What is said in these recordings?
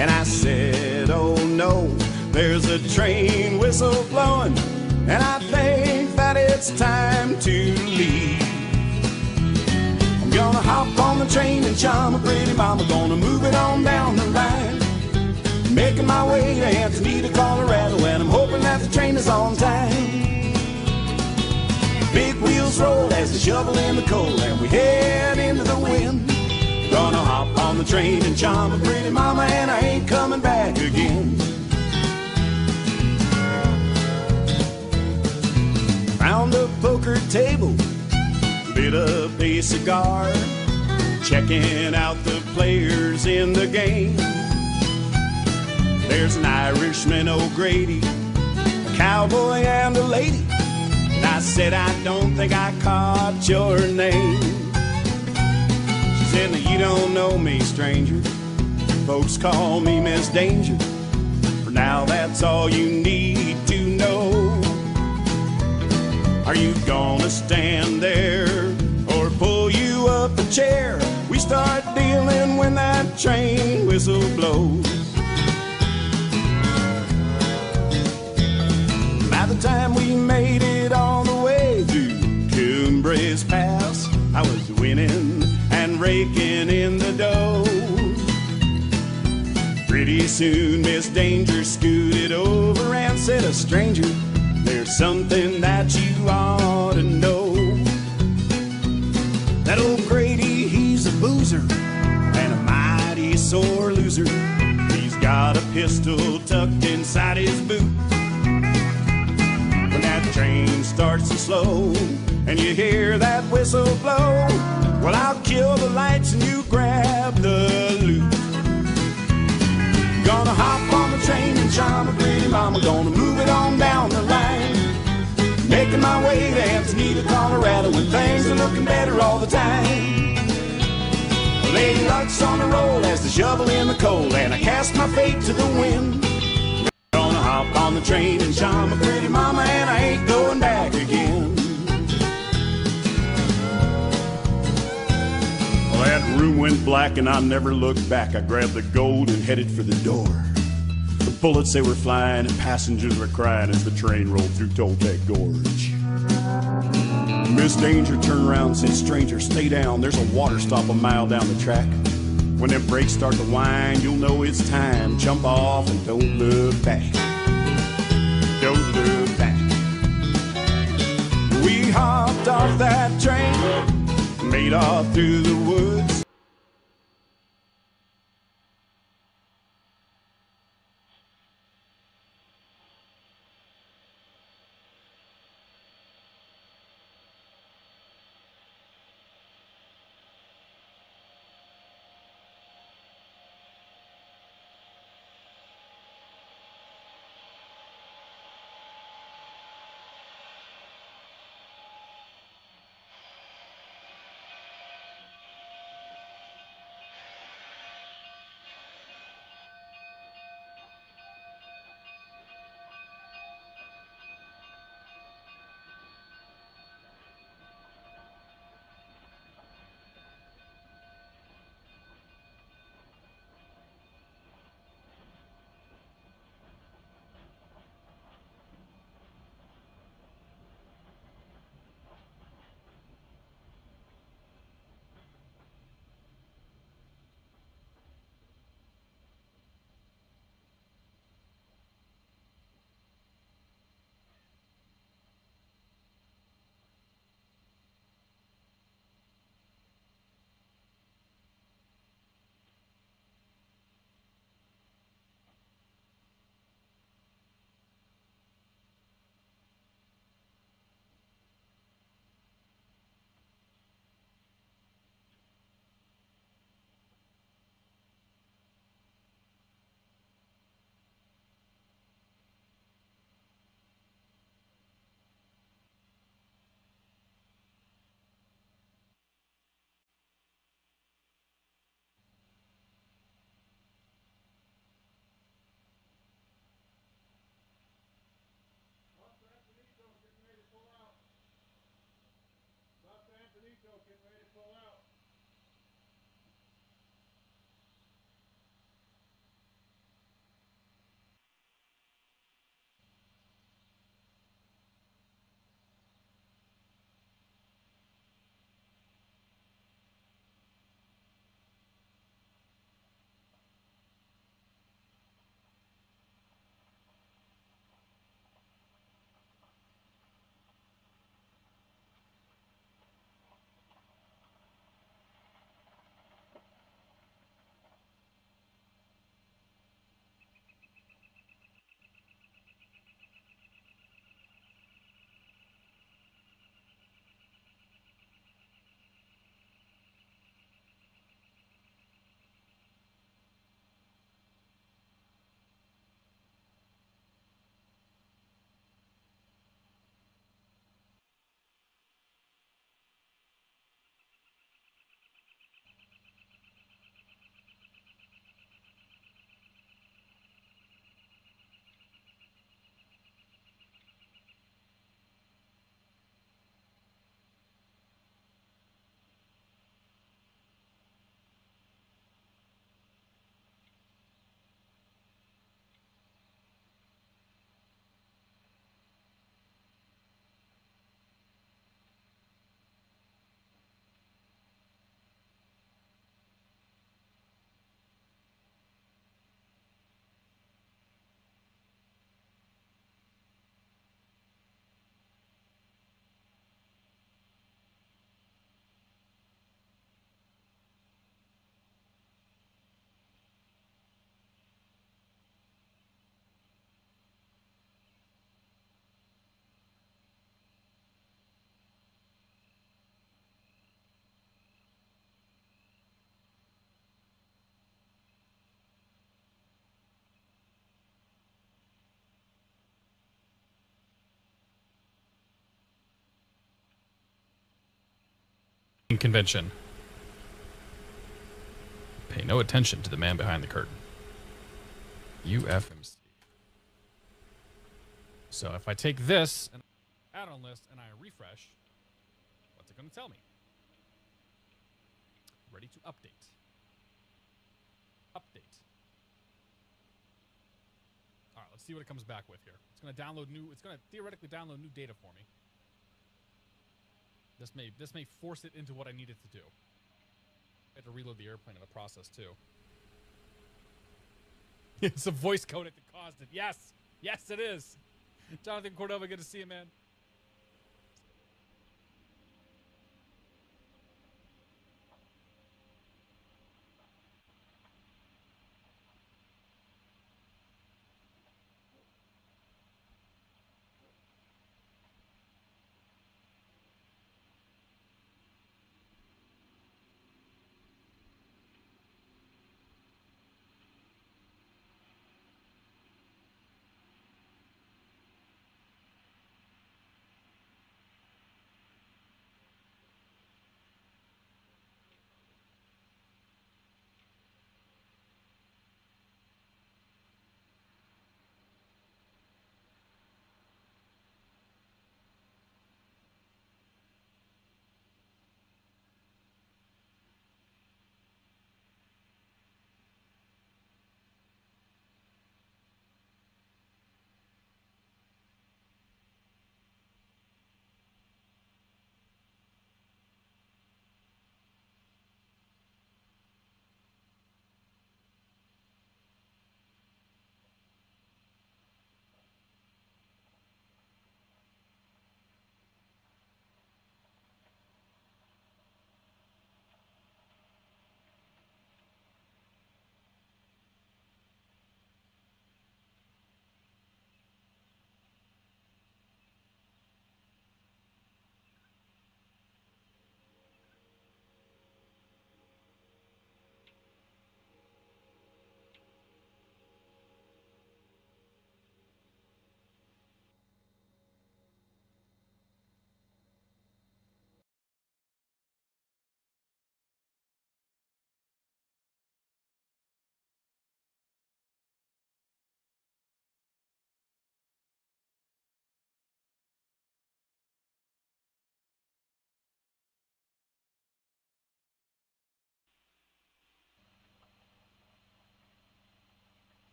And I said, Oh no, there's a train whistle blowing, and I think that it's time to leave. I'm gonna hop on the train and Chama pretty mama, gonna move it on down the line. Making my way to Antonito, Colorado, and I'm hoping that the train is on time. Big wheels roll as they shovel in the coal, and we head into the wind. Gonna hop on the train and Chama pretty mama, and I ain't coming back again. Found a poker table, lit up a cigar, checking out the players in the game. There's an Irishman, O'Grady, a cowboy, and a lady. And I said, I don't think I caught your name. Said, you don't know me, stranger. Folks call me Miss Danger. For now, that's all you need to know. Are you gonna stand there or pull you up a chair? We start dealing when that train whistle blows. Raking in the dough. Pretty soon, Miss Danger scooted over and said, A stranger, there's something that you ought to know. That old Grady, he's a boozer and a mighty sore loser. He's got a pistol tucked inside his boot. When that train starts to slow and you hear that whistle blow, well, I'll kill the lights and you grab the loot. Gonna hop on the train and Chama pretty mama, gonna move it on down the line. Making my way to Antonito, Colorado, when things are looking better all the time. Lady Luck's on the roll as the shovel in the coal, and I cast my fate to the wind. Gonna hop on the train and Chama pretty mama, and I ain't going room went black, and I never looked back. I grabbed the gold and headed for the door. The bullets they were flying, and passengers were crying as the train rolled through Toltec Gorge. Miss Danger turned around and said, Stranger, stay down. There's a water stop a mile down the track. When them brakes start to whine, you'll know it's time. Jump off and don't look back. Don't look back. We hopped off that train, made off through the woods. Convention. Pay no attention to the man behind the curtain. UFMC. So if I take this and add-on list and I refresh, what's it going to tell me? Ready to update. Update. All right, let's see what it comes back with here. It's going to download new. It's going to theoretically download new data for me. This may this may force it into what I need it to do. I had to reload the airplane in the process too. it's a voice codec that caused it. Yes, yes, it is. Jonathan Cordova, good to see you, man.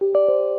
you